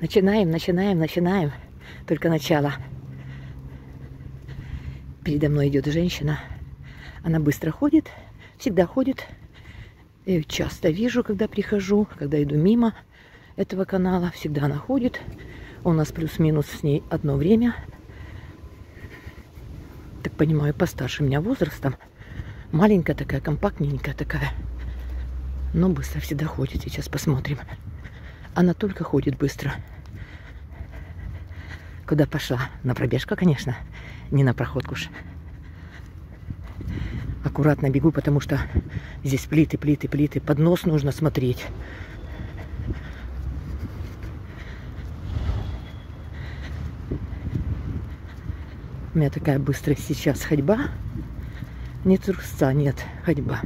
Начинаем, начинаем, начинаем. Только начало. Передо мной идет женщина. Она быстро ходит, всегда ходит. Я ее часто вижу, когда прихожу, когда иду мимо этого канала. Всегда она ходит. У нас плюс-минус с ней одно время. Так понимаю, постарше меня возрастом. Маленькая такая, компактненькая такая. Но быстро всегда ходит. Сейчас посмотрим. Она только ходит быстро. Куда пошла? На пробежку, конечно. Не на проходку уж. Аккуратно бегу, потому что здесь плиты, плиты, плиты. Под нос нужно смотреть. У меня такая быстрая сейчас ходьба. Не трусца, нет, ходьба.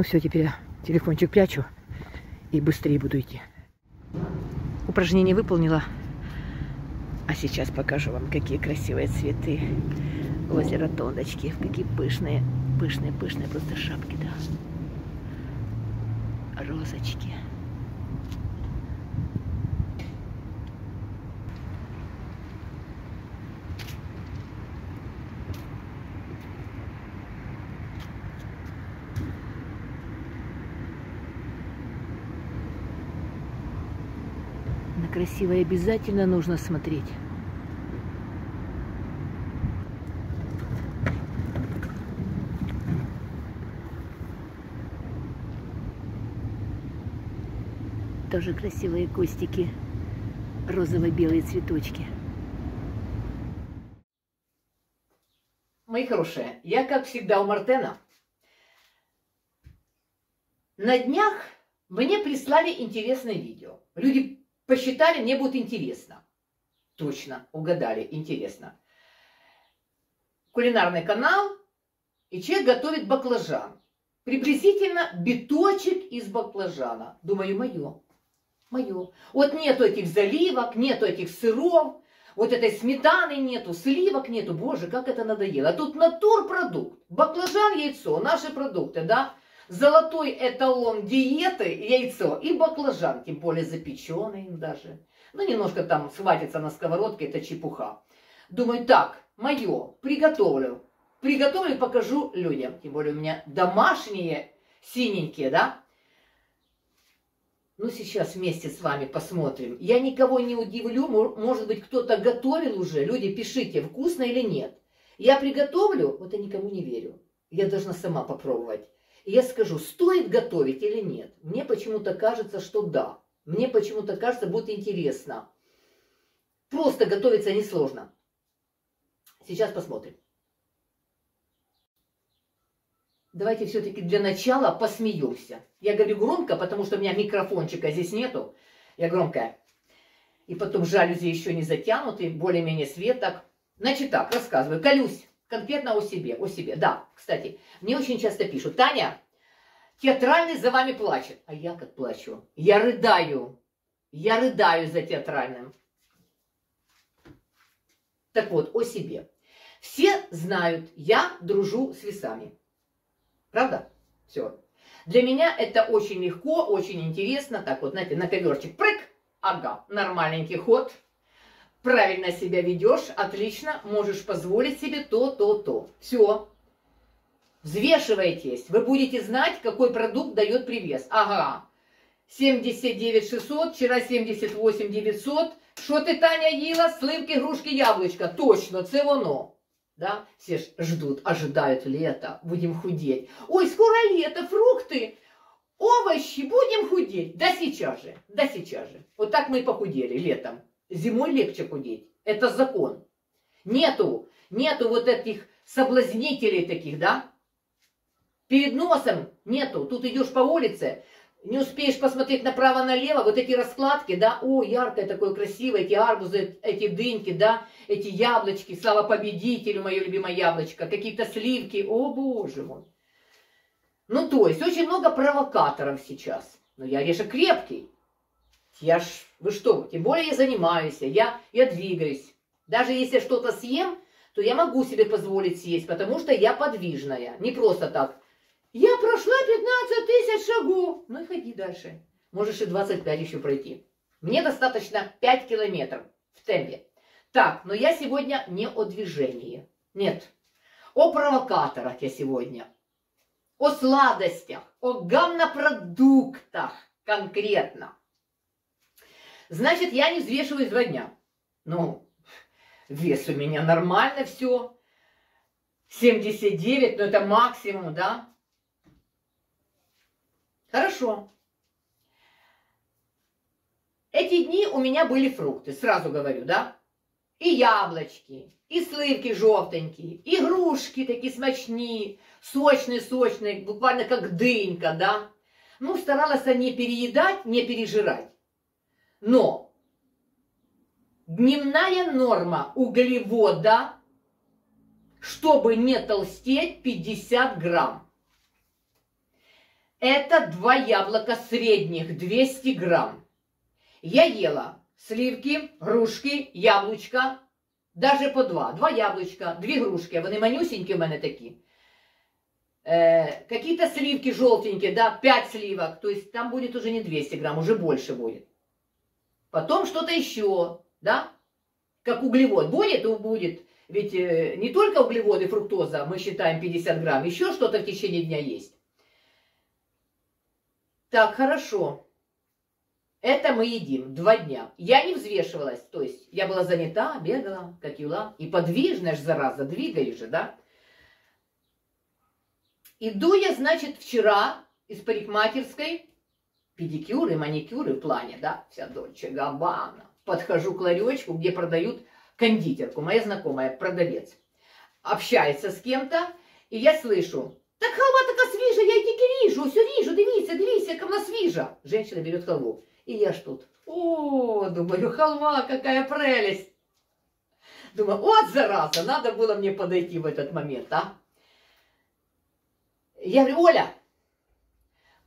Ну все, теперь телефончик прячу и быстрее буду идти. Упражнение выполнила. А сейчас покажу вам, какие красивые цветы возле ротондочки. Какие пышные, пышные, пышные просто шапки, да. Розочки. На красивое обязательно нужно смотреть. Тоже красивые кустики, розово-белые цветочки. Мои хорошие, я, как всегда, у Мартена. На днях мне прислали интересное видео. Люди посчитали, мне будет интересно. Точно, угадали, интересно. Кулинарный канал, и человек готовит баклажан. Приблизительно биточек из баклажана. Думаю, мое. Мое. Вот нету этих заливок, нету этих сыров, вот этой сметаны нету, сливок нету. Боже, как это надоело. А тут натурпродукт. Баклажан, яйцо, наши продукты, да? Золотой эталон диеты, яйцо и баклажан, тем более запеченный даже. Ну, немножко там схватится на сковородке, это чепуха. Думаю, так, мое, приготовлю. Приготовлю и покажу людям. Тем более у меня домашние, синенькие, да? Ну, сейчас вместе с вами посмотрим. Я никого не удивлю, может быть, кто-то готовил уже. Люди, пишите, вкусно или нет. Я приготовлю, вот я никому не верю. Я должна сама попробовать. Я скажу, стоит готовить или нет. Мне почему-то кажется, что да. Мне почему-то кажется, будет интересно. Просто готовиться несложно. Сейчас посмотрим. Давайте все-таки для начала посмеемся. Я говорю громко, потому что у меня микрофончика здесь нету. Я громкая. И потом жалюзи еще не затянуты, более-менее свет так. Значит так, рассказываю. Колюсь конкретно о себе, о себе. Да, кстати, мне очень часто пишут, Таня, театральный за вами плачет. А я как плачу? Я рыдаю. Я рыдаю за театральным. Так вот, о себе. Все знают, я дружу с весами. Правда? Все. Для меня это очень легко, очень интересно. Так вот, знаете, на коверчик прыг. Ага, нормальненький ход. Правильно себя ведешь, отлично, можешь позволить себе то, то, то. Все. Взвешивайтесь. Вы будете знать, какой продукт дает привес. Ага. 79 600, вчера 78 900. Що ти, Таня, їла? Сливки, грушки, яблучка. Точно, це воно. Да? Все ж ждут, ожидают лета, будем худеть. Ой, скоро лето, фрукты, овощи, будем худеть. Да сейчас же, да сейчас же. Вот так мы и похудели летом. Зимой легче худеть. Это закон. Нету, нету вот этих соблазнителей таких, да? Перед носом нету. Тут идешь по улице, не успеешь посмотреть направо-налево, вот эти раскладки, да, о, яркое такое красивое, эти арбузы, эти дыньки, да, эти яблочки, слава победителю, мое любимое яблочко, какие-то сливки, о, боже мой. Ну, то есть, очень много провокаторов сейчас. Но я реже крепкий. Я ж, вы что, тем более я занимаюсь, я, я двигаюсь. Даже если я что-то съем, то я могу себе позволить съесть, потому что я подвижная. Не просто так, я прошла 15 тысяч шагов. Ну и ходи дальше. Можешь и 25 еще пройти. Мне достаточно 5 километров в темпе. Так, но я сегодня не о движении. Нет. О провокаторах я сегодня. О сладостях, о гамнопродуктах конкретно. Значит, я не взвешиваюсь два дня. Ну, вес у меня нормально все. 79, но это максимум, да? Хорошо. Эти дни у меня были фрукты, сразу говорю, да? И яблочки, и сливки желтенькие, и грушки такие смачные, сочные-сочные, буквально как дынька, да? Ну, старалась не переедать, не пережирать. Но дневная норма углевода, чтобы не толстеть, 50 грамм. Это два яблока средних, 200 грамм. Я ела сливки, грушки, яблучка, даже по два. Два яблучка, дві грушки, вони манюсенькі в мене такі. Э, Какие-то сливки желтенькие, да, 5 сливок, то есть там будет уже не 200 грамм, уже больше будет. Потом что-то еще, да, как углевод будет, то будет. Ведь э, не только углеводы, фруктоза, мы считаем 50 грамм, еще что-то в течение дня есть. Так, хорошо. Это мы едим два дня. Я не взвешивалась, то есть я была занята, бегала, как юла. И подвижная же, зараза, двигаюсь же, да? Иду я, значит, вчера из парикмахерской, педикюры, маникюры в плане, да, вся Дольче Габбана. Подхожу к ларечку, где продают кондитерку, моя знакомая, продавец. Общается с кем-то, и я слышу, так халва така свіжа, я тільки ріжу, все ріжу, дивіться, дивіться, яка вона свіжа. Женщина берет халву. И я ж тут. О, думаю, халва, какая прелесть. Думаю, вот зараза, надо было мне подойти в этот момент, а. Я говорю, Оля,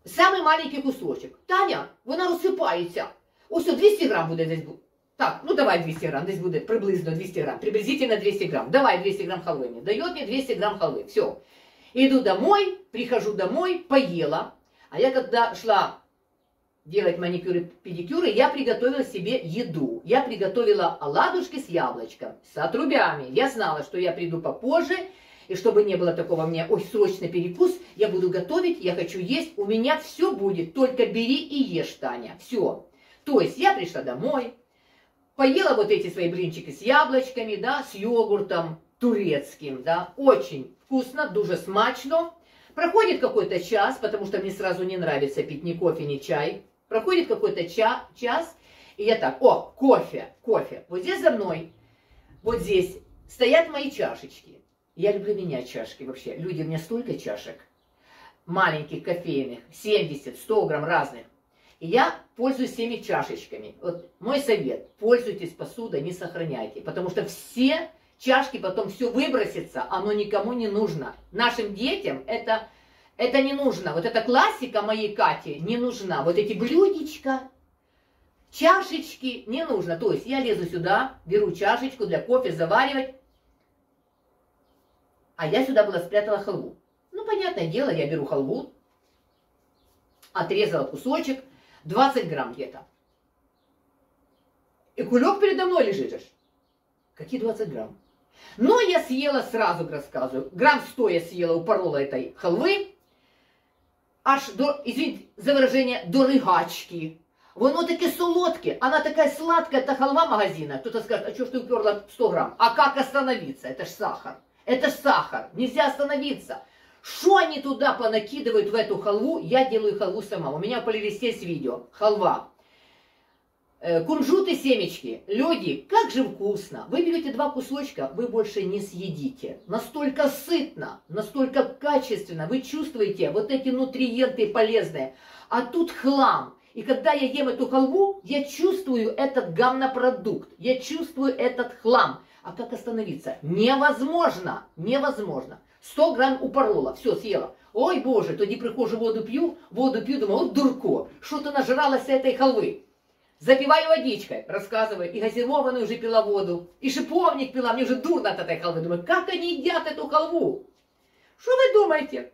самый маленький кусочек. Таня, вона розсипається. Ось 200 грам буде десь. Так, ну давай 200 грамм, здесь будет приблизно 200 грамм, приблизительно 200 грамм. Давай 200 грамм халвы мне. Дает мне 200 грамм халвы, все. Иду домой, прихожу домой, поела. А я когда шла делать маникюры, педикюры, я приготовила себе еду. Я приготовила оладушки с яблочком, с отрубями. Я знала, что я приду попозже, и чтобы не было такого мне, ой, срочный перекус, я буду готовить, я хочу есть, у меня все будет, только бери и ешь, Таня, все. То есть я пришла домой, поела вот эти свои блинчики с яблочками, да, с йогуртом турецким, да, очень вкусно, дуже смачно. Проходит какой-то час, потому что мне сразу не нравится пить ни кофе, ни чай. Проходит какой-то ча час, и я так, о, кофе, кофе. Вот здесь за мной, вот здесь стоят мои чашечки. Я люблю менять чашки вообще. Люди, у меня столько чашек. Маленьких, кофейных, 70, 100 грамм разных. И я пользуюсь всеми чашечками. Вот мой совет, пользуйтесь посудой, не сохраняйте. Потому что все чашки потом все выбросится, оно никому не нужно. Нашим детям это, это не нужно. Вот эта классика моей Кати не нужна. Вот эти блюдечка, чашечки не нужно. То есть я лезу сюда, беру чашечку для кофе заваривать, а я сюда была спрятала халву. Ну, понятное дело, я беру халву, отрезала кусочек, 20 грамм где-то. И кулек передо мной лежит же. Какие 20 грамм? Но я съела, сразу рассказываю, грамм 100 я съела, упорола этой халвы, аж до, извините за выражение, до рыгачки. Воно таке солодке, она такая сладкая, это халва магазина. Кто-то скажет, а что ж ты уперла 100 грамм? А как остановиться? Это ж сахар. Это сахар. Нельзя остановиться. Что они туда понакидывают в эту халву, я делаю халву сама. У меня в плейлисте есть видео. Халва. Э, кунжут и семечки. Люди, как же вкусно. Вы берете два кусочка, вы больше не съедите. Настолько сытно, настолько качественно. Вы чувствуете вот эти нутриенты полезные. А тут хлам. И когда я ем эту халву, я чувствую этот гамнопродукт. Я чувствую этот хлам. А как остановиться? Невозможно. Невозможно. 100 грамм упорола, все, съела. Ой, боже, тоді прихожу, воду пью, воду пью, думаю, от дурко, что ты нажралась этой халвы. Запиваю водичкой, рассказываю, и газированную уже пила воду, и шиповник пила, мне уже дурно от этой халвы. Думаю, как они едят эту халву? Что вы думаете?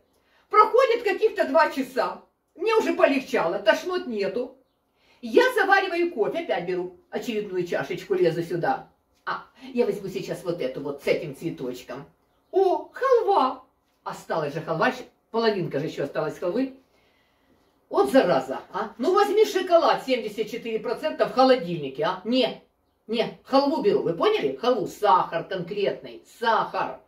Проходит каких-то два часа, мне уже полегчало, тошнот нету. Я завариваю кофе, опять беру очередную чашечку, лезу сюда. А, я возьму сейчас вот эту вот с этим цветочком. О, халва! Осталась же халва, половинка же еще осталась халвы. Вот зараза, а? Ну возьми шоколад 74% в холодильнике, а? Не, не, халву беру, вы поняли? Халву, сахар конкретный, сахар.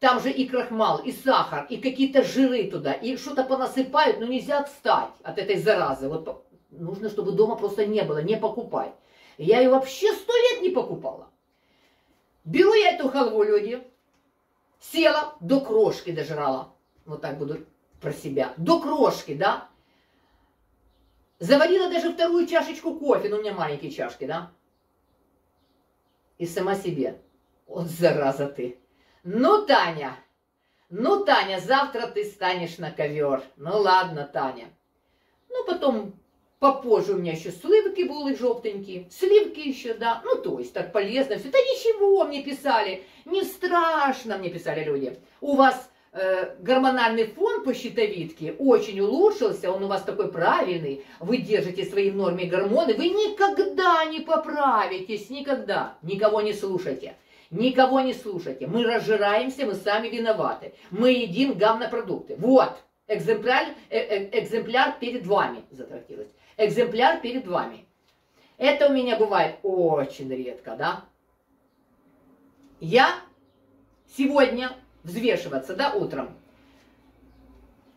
Там же и крахмал, и сахар, и какие-то жиры туда, и что-то понасыпают, но нельзя отстать от этой заразы. Вот нужно, чтобы дома просто не было, не покупай. Я ее вообще сто лет не покупала. Беру я эту халву, люди, села, до крошки дожрала. Вот так буду про себя. До крошки, да? Заварила даже вторую чашечку кофе, но у меня маленькие чашки, да? И сама себе. Вот зараза ты. Ну, Таня, ну, Таня, завтра ты станешь на ковер. Ну, ладно, Таня. Ну, потом попозже у меня еще сливки были желтенькие. Сливки еще, да. Ну, то есть так полезно все. Да ничего мне писали. Не страшно мне писали люди. У вас Э, гормональный фон по щитовидке очень улучшился, он у вас такой правильный, вы держите свои в норме гормоны, вы никогда не поправитесь, никогда. Никого не слушайте. Никого не слушайте. Мы разжираемся, мы сами виноваты. Мы едим гамнопродукты. Вот, экземпляр, э, э, экземпляр перед вами, затрактилось. Экземпляр перед вами. Это у меня бывает очень редко, да? Я сегодня взвешиваться, да, утром.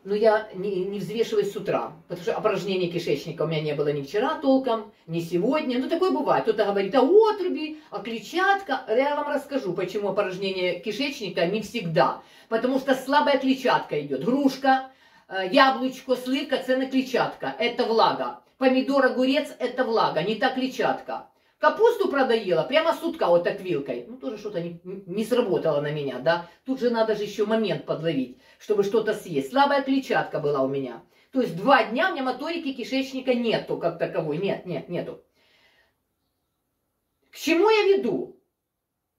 Но я не, не взвешиваюсь с утра, потому что опорожнения кишечника у меня не было ни вчера толком, ни сегодня. Ну, такое бывает. Кто-то говорит о отруби, о клетчатка. Я вам расскажу, почему опорожнение кишечника не всегда. Потому что слабая клетчатка идет. Грушка, э, яблочко, сливка, цена клетчатка. Это влага. Помидор, огурец – это влага, не та клетчатка. Капусту, правда, ела прямо с утка вот так вилкой. Ну, тоже что-то не, не сработало на меня, да. Тут же надо же еще момент подловить, чтобы что-то съесть. Слабая клетчатка была у меня. То есть два дня у меня моторики кишечника нету как таковой. Нет, нет, нету. К чему я веду?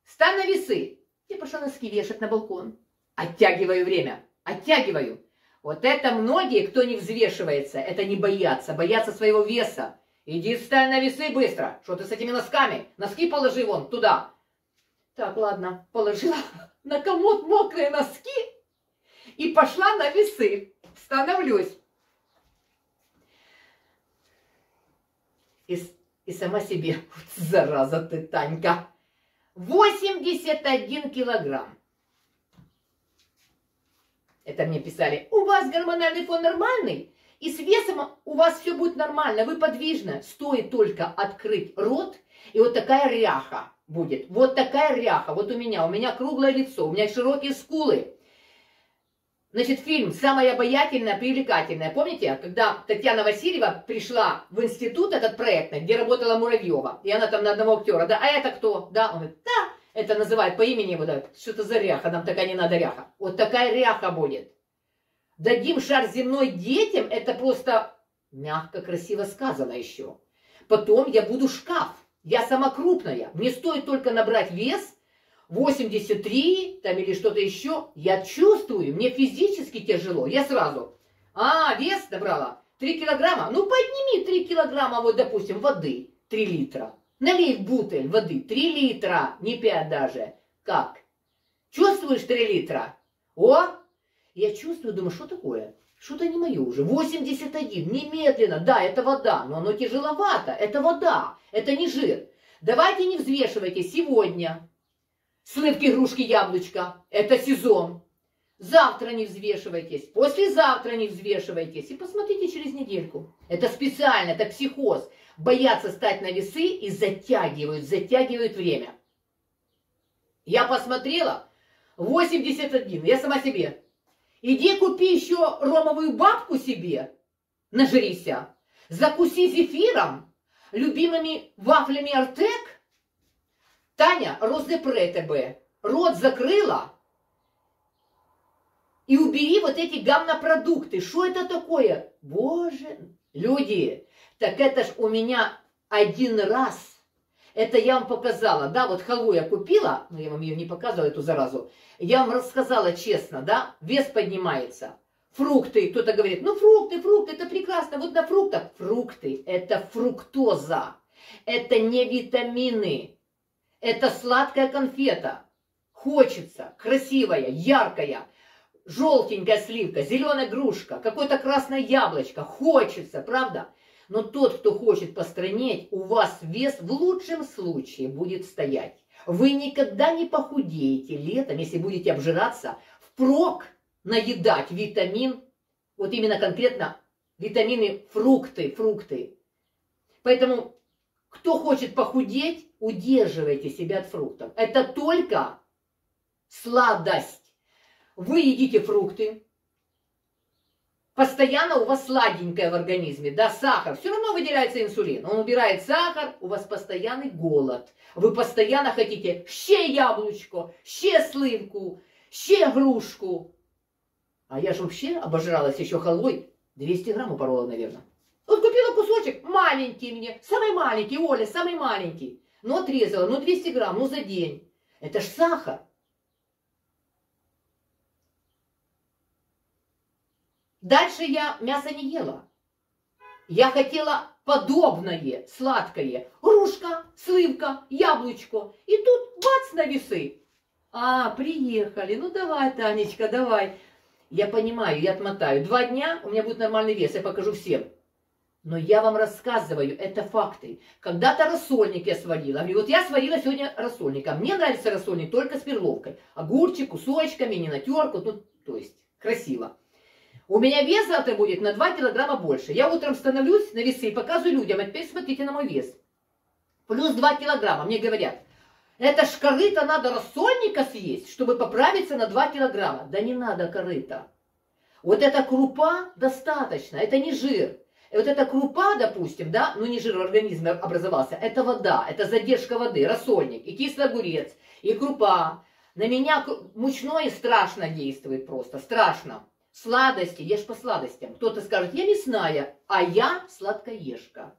Стань на весы. Я пошла носки вешать на балкон. Оттягиваю время. Оттягиваю. Вот это многие, кто не взвешивается, это не боятся. Боятся своего веса. Иди встань на весы быстро. Что ты с этими носками? Носки положи вон туда. Так, ладно, положила на комод мокрые носки и пошла на весы. Становлюсь. И, и сама себе, зараза ты, Танька, 81 килограмм. Это мне писали, у вас гормональный фон нормальный? И с весом у вас все будет нормально, вы подвижны. Стоит только открыть рот, и вот такая ряха будет. Вот такая ряха. Вот у меня. У меня круглое лицо, у меня широкие скулы. Значит, фильм «Самая обаятельная, привлекательная». Помните, когда Татьяна Васильева пришла в институт этот проектный, где работала Муравьева, и она там на одного актера, да, а это кто? Да, он говорит, да, это называют по имени его, да, что-то за ряха, нам такая не надо ряха. Вот такая ряха будет дадим шар земной детям, это просто мягко, красиво сказано еще. Потом я буду шкаф. Я сама крупная. Мне стоит только набрать вес 83 там или что-то еще. Я чувствую, мне физически тяжело. Я сразу. А, вес набрала 3 килограмма. Ну, подними 3 килограмма, вот, допустим, воды 3 литра. Налей в бутыль воды 3 литра, не 5 даже. Как? Чувствуешь 3 литра? О, я чувствую, думаю, что такое? Что-то не мое уже. 81, немедленно. Да, это вода, но оно тяжеловато. Это вода, это не жир. Давайте не взвешивайте сегодня. Сливки, игрушки, яблочко. Это сезон. Завтра не взвешивайтесь, послезавтра не взвешивайтесь. И посмотрите через недельку. Это специально, это психоз. Боятся стать на весы и затягивают, затягивают время. Я посмотрела, 81, я сама себе. Иди купи еще ромовую бабку себе, нажрися. Закуси зефиром, любимыми вафлями Артек. Таня, розепре тебе, рот закрыла, и убери вот эти гамнопродукты. Что это такое? Боже, люди, так это ж у меня один раз. Это я вам показала, да, вот халву я купила, но я вам ее не показывала, эту заразу. Я вам рассказала честно, да, вес поднимается. Фрукты, кто-то говорит, ну фрукты, фрукты, это прекрасно, вот на фруктах. Фрукты, это фруктоза, это не витамины, это сладкая конфета. Хочется, красивая, яркая, желтенькая сливка, зеленая грушка, какое-то красное яблочко. Хочется, правда? Но тот, кто хочет постранить, у вас вес в лучшем случае будет стоять. Вы никогда не похудеете летом, если будете обжираться, впрок наедать витамин, вот именно конкретно витамины фрукты, фрукты. Поэтому, кто хочет похудеть, удерживайте себя от фруктов. Это только сладость. Вы едите фрукты, постоянно у вас сладенькое в организме, да, сахар, все равно выделяется инсулин. Он убирает сахар, у вас постоянный голод. Вы постоянно хотите ще яблочко, ще сливку, ще грушку. А я же вообще обожралась еще халвой. 200 грамм упорола, наверное. Вот купила кусочек, маленький мне, самый маленький, Оля, самый маленький. Ну, отрезала, ну, 200 грамм, ну, за день. Это ж сахар. Дальше я мясо не ела. Я хотела подобное, сладкое. Грушка, сливка, яблочко. И тут бац на весы. А, приехали. Ну давай, Танечка, давай. Я понимаю, я отмотаю. Два дня у меня будет нормальный вес, я покажу всем. Но я вам рассказываю, это факты. Когда-то рассольник я сварила. И вот я сварила сегодня рассольник. А мне нравится рассольник только с перловкой. Огурчик, кусочками, не на терку. Ну, то есть, красиво. У меня вес завтра будет на 2 килограмма больше. Я утром становлюсь на весы и показываю людям, а теперь смотрите на мой вес. Плюс 2 килограмма. Мне говорят, это ж корыто надо рассольника съесть, чтобы поправиться на 2 килограмма. Да не надо корыто. Вот эта крупа достаточно, это не жир. И вот эта крупа, допустим, да, ну не жир в организме образовался, это вода, это задержка воды, рассольник, и кислый огурец, и крупа. На меня мучное страшно действует просто, страшно. Сладости, ешь по сладостям. Кто-то скажет, я мясная, а я сладкоежка.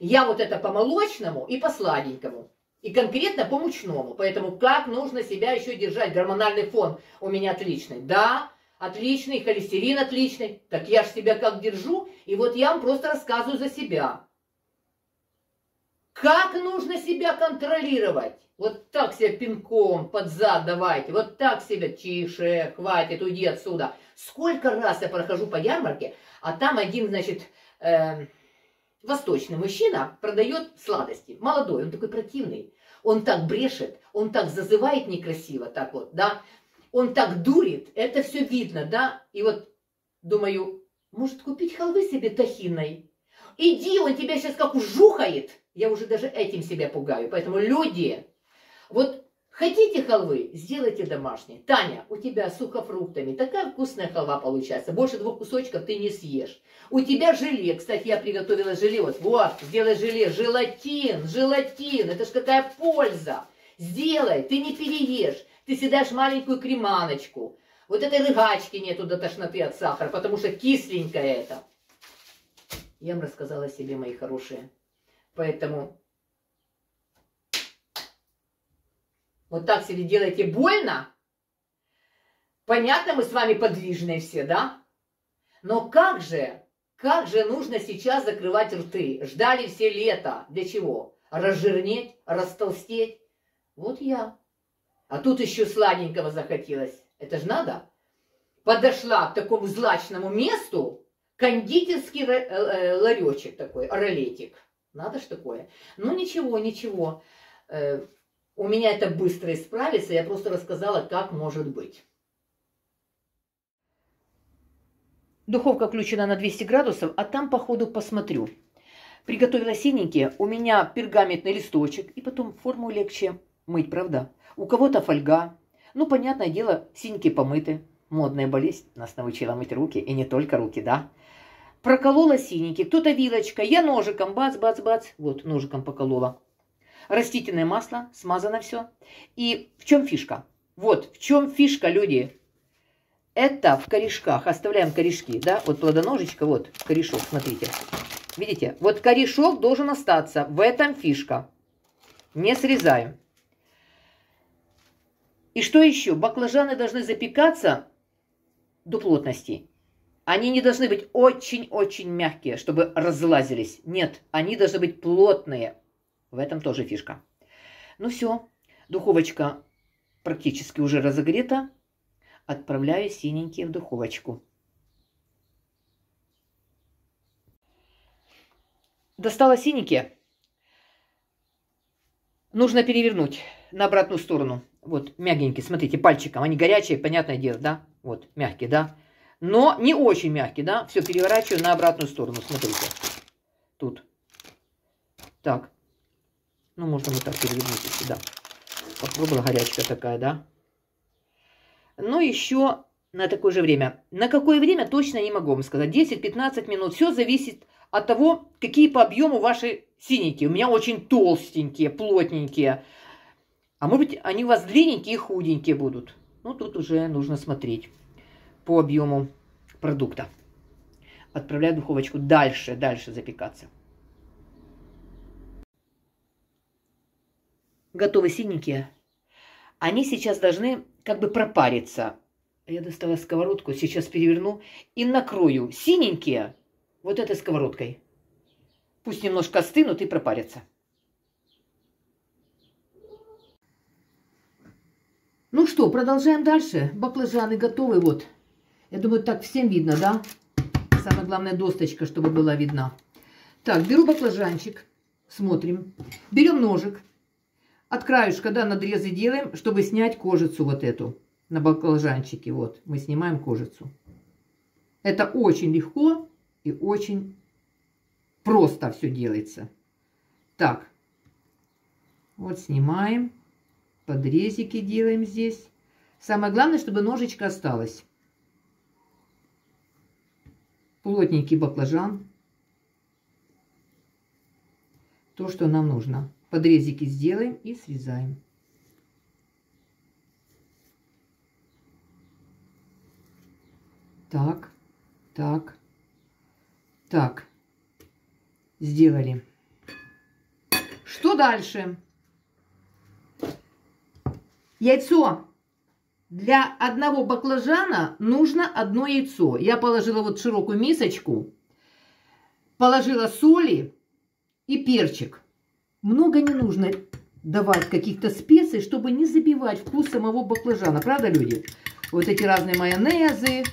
Я вот это по молочному и по сладенькому. И конкретно по мучному. Поэтому как нужно себя еще держать? Гормональный фон у меня отличный. Да, отличный, холестерин отличный. Так я же себя как держу. И вот я вам просто рассказываю за себя. Как нужно себя контролировать? Вот так себя пинком под зад давайте. Вот так себя. Тише, хватит, уйди отсюда. Сколько раз я прохожу по ярмарке, а там один, значит, э, восточный мужчина продает сладости. Молодой, он такой противный. Он так брешет, он так зазывает некрасиво, так вот, да. Он так дурит, это все видно, да. И вот думаю, может купить халвы себе тахиной? Иди, он тебя сейчас как ужухает. Я уже даже этим себя пугаю. Поэтому люди, вот Хотите халвы? Сделайте домашние. Таня, у тебя сухофруктами такая вкусная халва получается. Больше двух кусочков ты не съешь. У тебя желе. Кстати, я приготовила желе. Вот, вот, сделай желе. Желатин, желатин. Это ж какая польза. Сделай, ты не переешь. Ты съедаешь маленькую креманочку. Вот этой рыгачки нету до тошноты от сахара, потому что кисленькое это. Я вам рассказала себе, мои хорошие. Поэтому Вот так себе делаете больно. Понятно, мы с вами подвижные все, да? Но как же, как же нужно сейчас закрывать рты? Ждали все лето. Для чего? Разжирнеть, растолстеть. Вот я. А тут еще сладенького захотелось. Это ж надо. Подошла к такому злачному месту кондитерский э, э, ларечек такой, ролетик. Надо ж такое. Ну ничего, ничего. Э, у меня это быстро исправится, я просто рассказала, как может быть. Духовка включена на 200 градусов, а там по ходу посмотрю. Приготовила синенькие, у меня пергаментный листочек, и потом форму легче мыть, правда? У кого-то фольга. Ну, понятное дело, синенькие помыты. Модная болезнь нас научила мыть руки, и не только руки, да? Проколола синенькие, кто-то вилочкой, я ножиком, бац-бац-бац, вот ножиком поколола. Растительное масло, смазано все. И в чем фишка? Вот, в чем фишка, люди? Это в корешках, оставляем корешки, да, вот плодоножечка, вот корешок, смотрите. Видите, вот корешок должен остаться, в этом фишка. Не срезаем. И что еще? Баклажаны должны запекаться до плотности. Они не должны быть очень-очень мягкие, чтобы разлазились. Нет, они должны быть плотные. В этом тоже фишка. Ну все, духовочка практически уже разогрета. Отправляю синенькие в духовочку. Достала синенькие. Нужно перевернуть на обратную сторону. Вот, мягенькие, смотрите, пальчиком. Они горячие, понятное дело, да? Вот, мягкие, да? Но не очень мягкие, да? Все, переворачиваю на обратную сторону, смотрите. Тут. Так. Ну, можно вот так перевернуть сюда. Попробовала горячка такая, да? Но еще на такое же время. На какое время точно не могу вам сказать. 10-15 минут. Все зависит от того, какие по объему ваши синенькие. У меня очень толстенькие, плотненькие. А может быть, они у вас длинненькие и худенькие будут. Ну, тут уже нужно смотреть по объему продукта. Отправляю духовочку дальше, дальше запекаться. Готовы синенькие. Они сейчас должны как бы пропариться. Я достала сковородку, сейчас переверну и накрою синенькие вот этой сковородкой. Пусть немножко остынут и пропарятся. Ну что, продолжаем дальше. Баклажаны готовы, вот. Я думаю, так всем видно, да? Самое главное, досточка, чтобы была видна. Так, беру баклажанчик, смотрим. Берем ножик. От краешка, да, надрезы делаем, чтобы снять кожицу вот эту на баклажанчике. Вот, мы снимаем кожицу. Это очень легко и очень просто все делается. Так, вот снимаем подрезики делаем здесь. Самое главное, чтобы ножичка осталось. Плотненький баклажан. То, что нам нужно. Подрезики сделаем и срезаем. Так, так, так. Сделали. Что дальше? Яйцо. Для одного баклажана нужно одно яйцо. Я положила вот широкую мисочку, положила соли и перчик. Много не нужно давать каких-то специй, чтобы не забивать вкус самого баклажана. Правда, люди? Вот эти разные майонезы,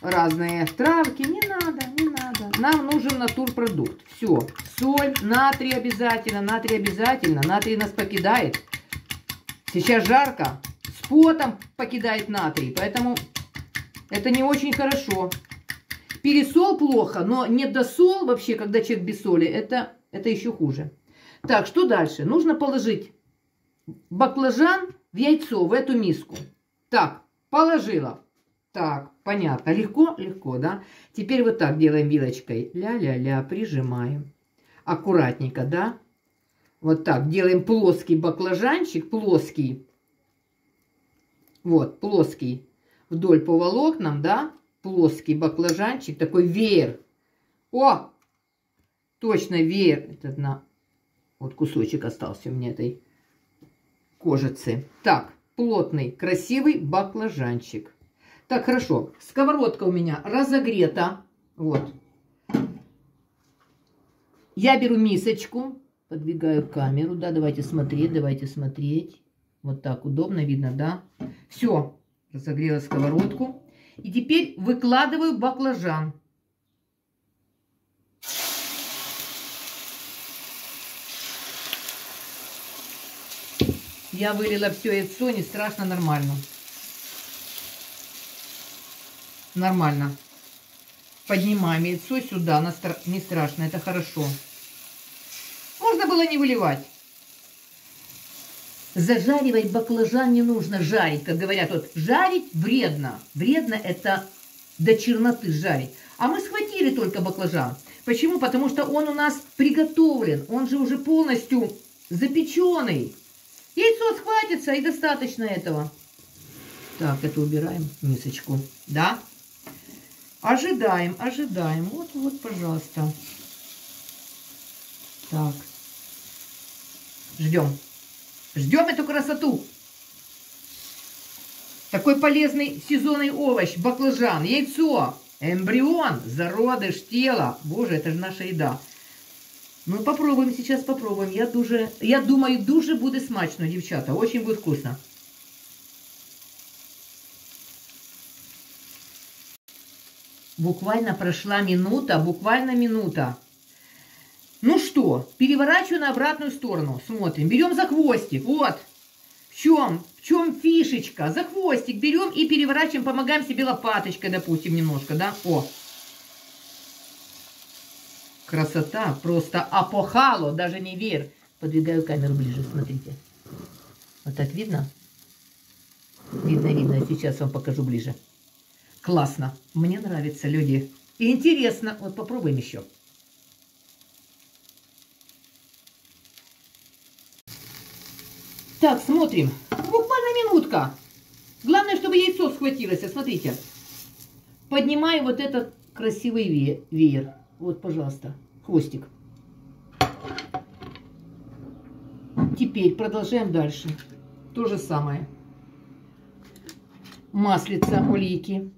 разные травки. Не надо, не надо. Нам нужен натурпродукт. Все. Соль, натрий обязательно, натрий обязательно. Натрий нас покидает. Сейчас жарко, потом покидает натрий, поэтому это не очень хорошо. Пересол плохо, но недосол вообще, когда человек без соли, это, это еще хуже. Так, что дальше? Нужно положить баклажан в яйцо, в эту миску. Так, положила. Так, понятно. Легко? Легко, да? Теперь вот так делаем вилочкой. Ля-ля-ля, прижимаем. Аккуратненько, да? Вот так. Делаем плоский баклажанчик, плоский. Вот, плоский. Вдоль по волокнам, да? Плоский баклажанчик, такой веер. О! Точно веер. Это на... Вот кусочек остался у меня этой кожицы. Так, плотный, красивый баклажанчик. Так, хорошо. Сковородка у меня разогрета. Вот. Я беру мисочку, Подвигаю камеру, да, давайте смотреть, давайте смотреть. Вот так удобно видно, да? Все, разогрела сковородку. И теперь выкладываю баклажан. Я вылила все яйцо, не страшно, нормально. Нормально. Поднимаем яйцо сюда, не страшно, это хорошо. Можно было не выливать. Зажаривать баклажан не нужно жарить, как говорят, вот жарить вредно. Вредно это до черноты жарить. А мы схватили только баклажан. Почему? Потому что он у нас приготовлен, он же уже полностью запеченный. Яйцо схватится и достаточно этого. Так, это убираем мисочку. Да? Ожидаем, ожидаем. Вот, вот, пожалуйста. Так. Ждем. Ждем эту красоту. Такой полезный сезонный овощ, баклажан, яйцо, эмбрион, зародыш тела. Боже, это же наша еда. Ну, попробуем сейчас, попробуем. Я, дуже, я думаю, дуже буде смачно, девчата. Очень будет вкусно. Буквально прошла минута, буквально минута. Ну что, переворачиваю на обратную сторону. Смотрим. Берем за хвостик. Вот. В чем? В чем фишечка? За хвостик берем и переворачиваем, помогаем себе лопаточкой, допустим, немножко, да? О. Красота. Просто апохало, даже не верь. Подвигаю камеру ближе, смотрите. Вот так видно? Видно, видно. Сейчас вам покажу ближе. Классно. Мне нравится, люди. Интересно. Вот попробуем еще. Так, смотрим. Буквально минутка. Главное, чтобы яйцо схватилось. Смотрите. Поднимаю вот этот красивый веер. Вот, пожалуйста, хвостик. Теперь продолжаем дальше. То же самое. Маслица, улики.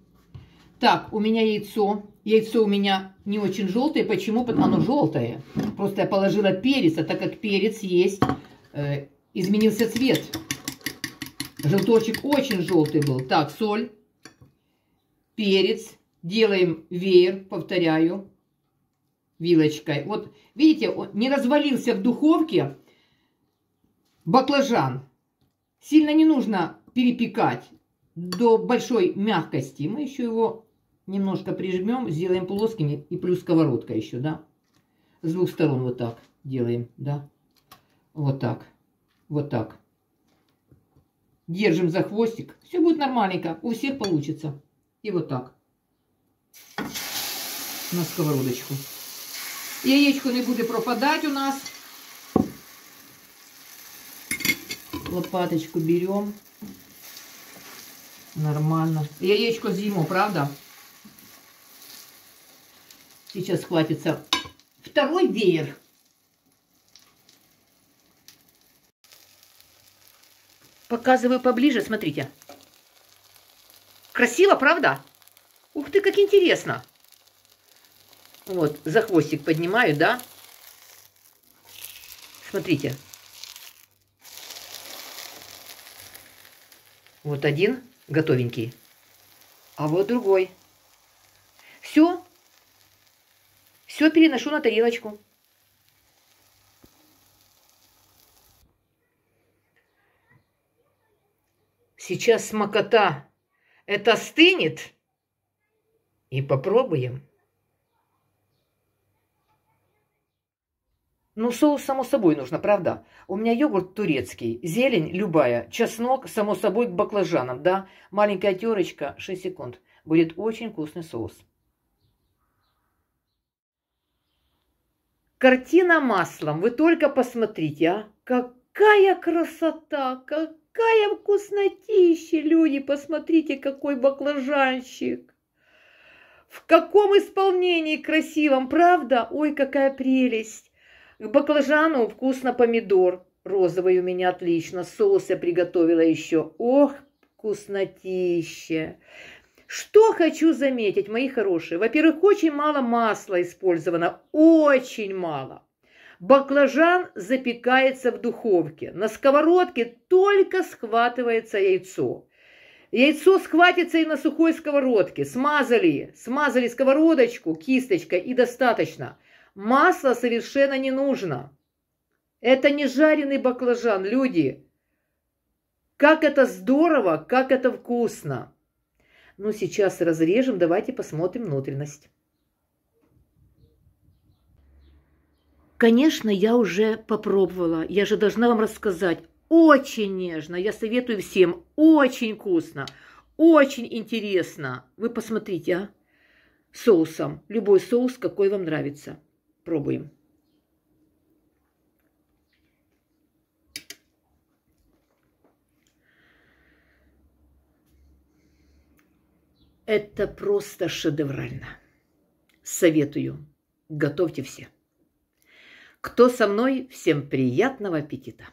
Так, у меня яйцо. Яйцо у меня не очень желтое. Почему? Потому оно желтое. Просто я положила перец, а так как перец есть э, изменился цвет. Желточек очень желтый был. Так, соль, перец. Делаем веер, повторяю, вилочкой. Вот, видите, не развалился в духовке баклажан. Сильно не нужно перепекать до большой мягкости. Мы еще его немножко прижмем, сделаем плоскими и плюс сковородка еще, да. С двух сторон вот так делаем, да. Вот так. Вот так. Держим за хвостик. Все будет нормальненько. У всех получится. И вот так. На сковородочку. Яєчко не буде пропадать у нас. Лопаточку берем. Нормально. Яєчко з'їмо, правда? Сейчас хватится второй веер. Показываю поближе, смотрите. Красиво, правда? Ух ты, как интересно. Вот, за хвостик поднимаю, да? Смотрите. Вот один готовенький, а вот другой. Все. Все переношу на тарелочку. Сейчас смокота это стынет. И попробуем. Ну, соус, само собой, нужно, правда? У меня йогурт турецкий, зелень любая, чеснок, само собой, к баклажанам, да? Маленькая терочка, 6 секунд. Будет очень вкусный соус. Картина маслом. Вы только посмотрите, а? Какая красота! Как какая вкуснотища, люди, посмотрите, какой баклажанчик. В каком исполнении красивом, правда? Ой, какая прелесть. К баклажану вкусно помидор. Розовый у меня отлично. Соус я приготовила еще. Ох, вкуснотища. Что хочу заметить, мои хорошие. Во-первых, очень мало масла использовано. Очень мало. Баклажан запекается в духовке. На сковородке только схватывается яйцо. Яйцо схватится и на сухой сковородке. Смазали, смазали сковородочку кисточкой и достаточно. Масла совершенно не нужно. Это не жареный баклажан, люди. Как это здорово, как это вкусно. Ну, сейчас разрежем, давайте посмотрим внутренность. Конечно, я уже попробовала, я же должна вам рассказать. Очень нежно, я советую всем, очень вкусно, очень интересно. Вы посмотрите, а? Соусом, любой соус, какой вам нравится. Пробуем. Это просто шедеврально. Советую. Готовьте все. Кто со мной, всем приятного аппетита!